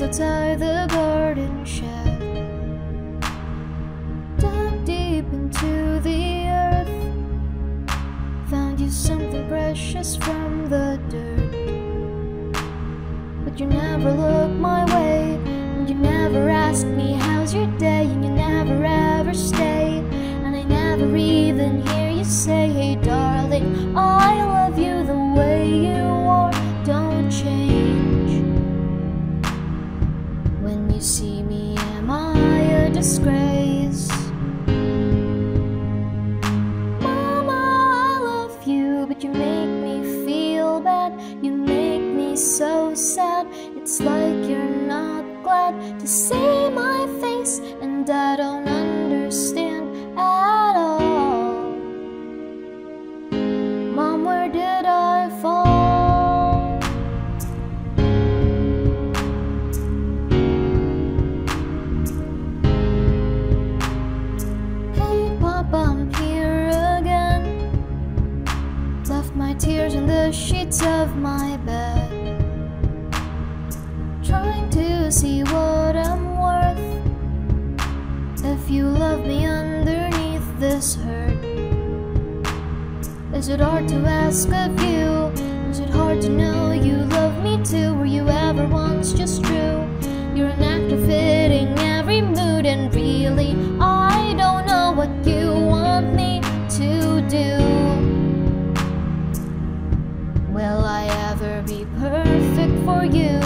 was outside the garden shed. Dug deep into the earth, found you something precious from the dirt. But you never looked my way, disgrace? Mama, I love you, but you make me feel bad. You make me so sad. It's like you're not glad to see my face, and I don't understand sheets of my bed. Trying to see what I'm worth. If you love me underneath this hurt. Is it hard to ask of you? Is it hard to know you love me too? Were you ever once just true? You're an actor be perfect for you?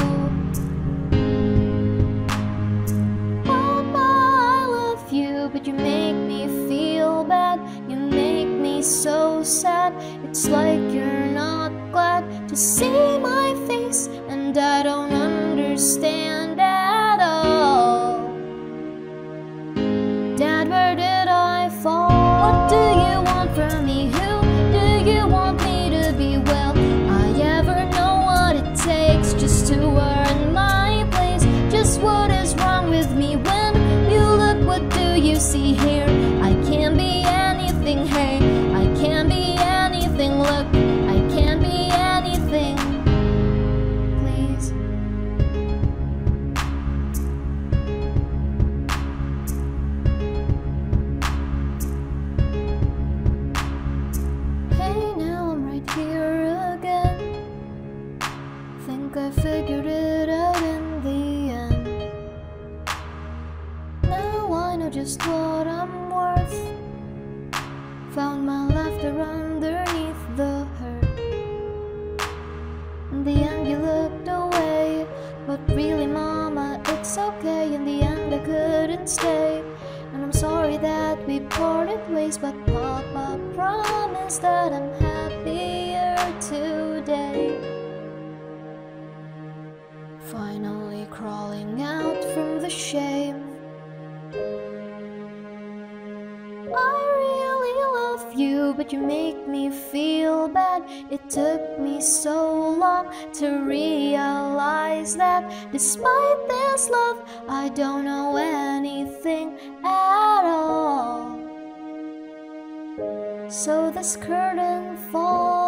Papa, I love you, but you make me feel bad. You make me so sad. It's like you're not glad to see my face, and I don't understand at all. Dad, where did I fall? What do you just what I'm worth. Found my laughter underneath the hurt. In the end, you looked away. But really, Mama, it's okay. In the end, I couldn't stay. And I'm sorry that we parted ways. But Papa promised that I'm happier you, but you make me feel bad. It took me so long to realize that despite this love, I don't know anything at all. So this curtain falls.